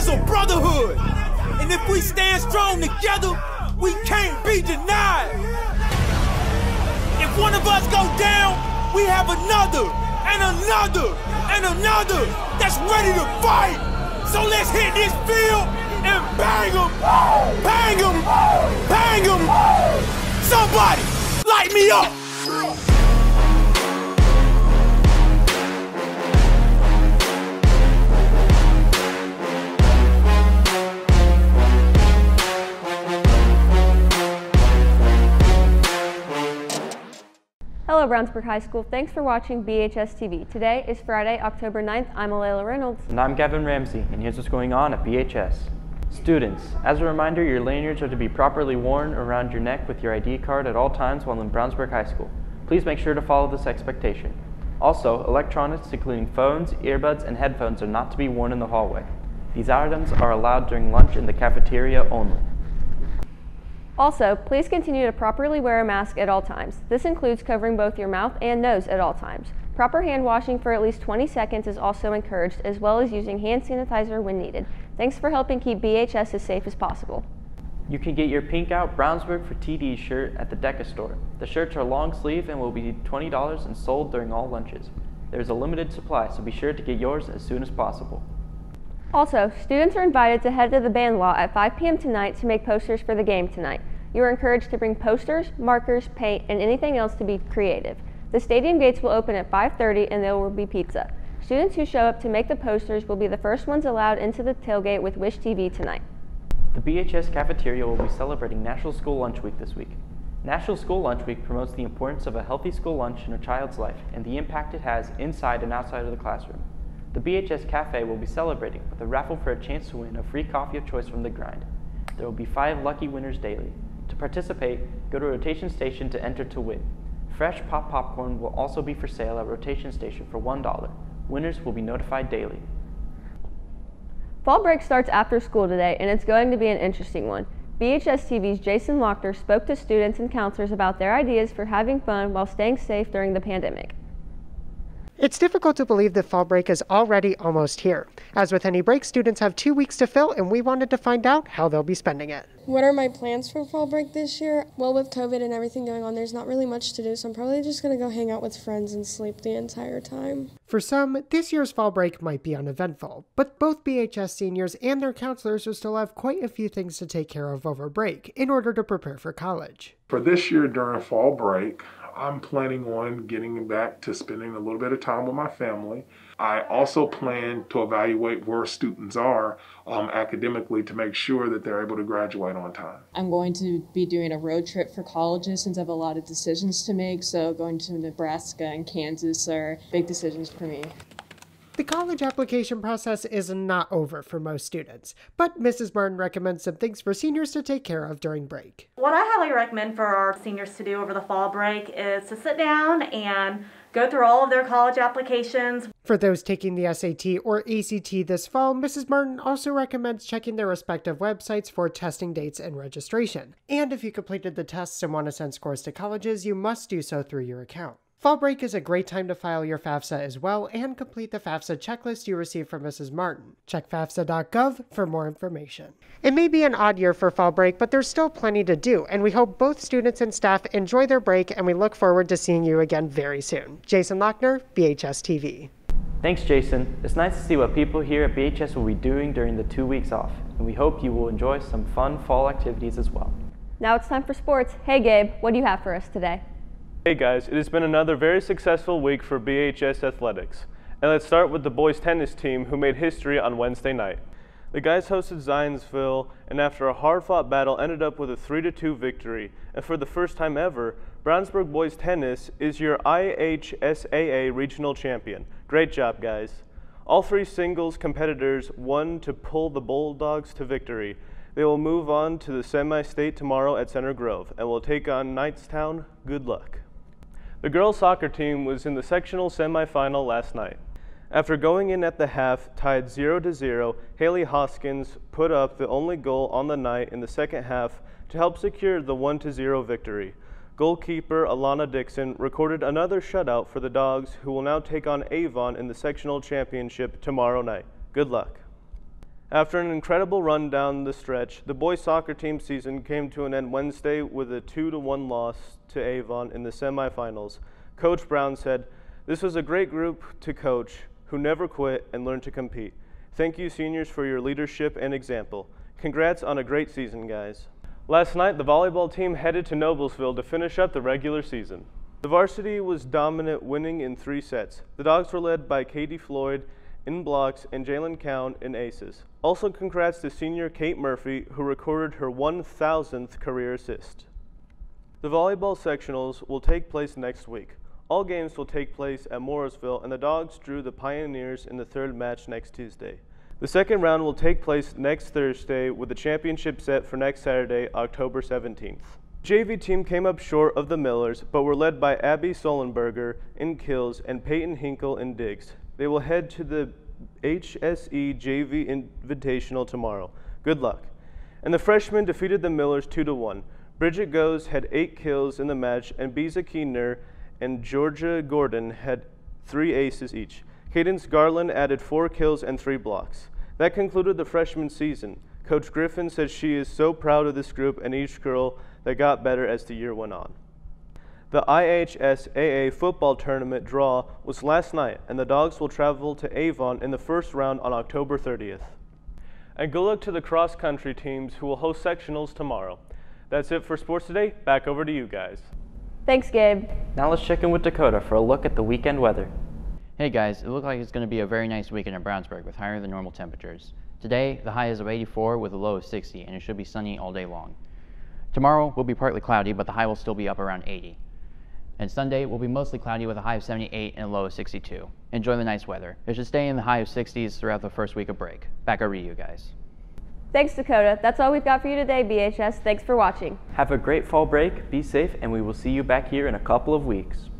is a brotherhood. And if we stand strong together, we can't be denied. If one of us go down, we have another and another and another that's ready to fight. So let's hit this field and bang them, bang them, bang them. Somebody light me up. Hello, Brownsburg High School. Thanks for watching BHS TV. Today is Friday, October 9th. I'm Alayla Reynolds. And I'm Gavin Ramsey, and here's what's going on at BHS. Students, as a reminder, your lanyards are to be properly worn around your neck with your ID card at all times while in Brownsburg High School. Please make sure to follow this expectation. Also, electronics, including phones, earbuds, and headphones, are not to be worn in the hallway. These items are allowed during lunch in the cafeteria only. Also, please continue to properly wear a mask at all times. This includes covering both your mouth and nose at all times. Proper hand washing for at least 20 seconds is also encouraged, as well as using hand sanitizer when needed. Thanks for helping keep BHS as safe as possible. You can get your Pink Out Brownsburg for TD shirt at the DECA store. The shirts are long sleeve and will be $20 and sold during all lunches. There is a limited supply, so be sure to get yours as soon as possible. Also, students are invited to head to the band wall at 5 p.m. tonight to make posters for the game tonight. You are encouraged to bring posters, markers, paint, and anything else to be creative. The stadium gates will open at 5.30 and there will be pizza. Students who show up to make the posters will be the first ones allowed into the tailgate with WISH TV tonight. The BHS cafeteria will be celebrating National School Lunch Week this week. National School Lunch Week promotes the importance of a healthy school lunch in a child's life and the impact it has inside and outside of the classroom. The BHS Cafe will be celebrating with a raffle for a chance to win a free coffee of choice from the grind. There will be five lucky winners daily. To participate, go to Rotation Station to enter to win. Fresh pop popcorn will also be for sale at Rotation Station for $1. Winners will be notified daily. Fall break starts after school today, and it's going to be an interesting one. BHS TV's Jason Lochner spoke to students and counselors about their ideas for having fun while staying safe during the pandemic. It's difficult to believe that fall break is already almost here. As with any break, students have two weeks to fill, and we wanted to find out how they'll be spending it. What are my plans for fall break this year? Well, with COVID and everything going on, there's not really much to do, so I'm probably just going to go hang out with friends and sleep the entire time. For some, this year's fall break might be uneventful, but both BHS seniors and their counselors will still have quite a few things to take care of over break in order to prepare for college. For this year during fall break, I'm planning on getting back to spending a little bit of time with my family. I also plan to evaluate where students are um, academically to make sure that they're able to graduate on time. I'm going to be doing a road trip for colleges since I have a lot of decisions to make. So, going to Nebraska and Kansas are big decisions for me. The college application process is not over for most students, but Mrs. Martin recommends some things for seniors to take care of during break. What I highly recommend for our seniors to do over the fall break is to sit down and go through all of their college applications. For those taking the SAT or ACT this fall, Mrs. Martin also recommends checking their respective websites for testing dates and registration. And if you completed the tests and want to send scores to colleges, you must do so through your account. Fall break is a great time to file your FAFSA as well and complete the FAFSA checklist you received from Mrs. Martin. Check FAFSA.gov for more information. It may be an odd year for fall break, but there's still plenty to do, and we hope both students and staff enjoy their break, and we look forward to seeing you again very soon. Jason Lochner, BHS TV. Thanks, Jason. It's nice to see what people here at BHS will be doing during the two weeks off, and we hope you will enjoy some fun fall activities as well. Now it's time for sports. Hey, Gabe, what do you have for us today? Hey guys, it has been another very successful week for BHS Athletics. And let's start with the boys tennis team who made history on Wednesday night. The guys hosted Zionsville and after a hard-fought battle ended up with a 3-2 victory. And for the first time ever, Brownsburg boys tennis is your IHSAA regional champion. Great job guys. All three singles competitors won to pull the Bulldogs to victory. They will move on to the semi-state tomorrow at Center Grove and will take on Knightstown. Good luck. The girls soccer team was in the sectional semifinal last night. After going in at the half tied 0 to 0, Haley Hoskins put up the only goal on the night in the second half to help secure the 1 to 0 victory. Goalkeeper Alana Dixon recorded another shutout for the Dogs, who will now take on Avon in the sectional championship tomorrow night. Good luck. After an incredible run down the stretch, the boys soccer team season came to an end Wednesday with a 2 to 1 loss to Avon in the semifinals. Coach Brown said, This was a great group to coach who never quit and learned to compete. Thank you, seniors, for your leadership and example. Congrats on a great season, guys. Last night, the volleyball team headed to Noblesville to finish up the regular season. The varsity was dominant, winning in three sets. The Dogs were led by Katie Floyd in blocks and Jalen Count in aces. Also, congrats to senior Kate Murphy, who recorded her 1,000th career assist. The volleyball sectionals will take place next week. All games will take place at Mooresville, and the Dogs drew the Pioneers in the third match next Tuesday. The second round will take place next Thursday with the championship set for next Saturday, October 17th. JV team came up short of the Millers, but were led by Abby Solenberger in kills and Peyton Hinkle in digs. They will head to the HSE JV Invitational tomorrow. Good luck. And the freshmen defeated the Millers 2 to 1. Bridget Goes had eight kills in the match, and Biza Keener and Georgia Gordon had three aces each. Cadence Garland added four kills and three blocks. That concluded the freshman season. Coach Griffin said she is so proud of this group and each girl that got better as the year went on. The IHSAA football tournament draw was last night, and the Dogs will travel to Avon in the first round on October 30th. And good luck to the cross country teams who will host sectionals tomorrow. That's it for sports today. Back over to you guys. Thanks, Gabe. Now let's check in with Dakota for a look at the weekend weather. Hey guys, it looks like it's going to be a very nice weekend in Brownsburg with higher than normal temperatures. Today, the high is of 84 with a low of 60, and it should be sunny all day long. Tomorrow will be partly cloudy, but the high will still be up around 80. And Sunday will be mostly cloudy with a high of 78 and a low of 62. Enjoy the nice weather. It should stay in the high of 60s throughout the first week of break. Back over to you guys. Thanks, Dakota. That's all we've got for you today, BHS. Thanks for watching. Have a great fall break, be safe, and we will see you back here in a couple of weeks.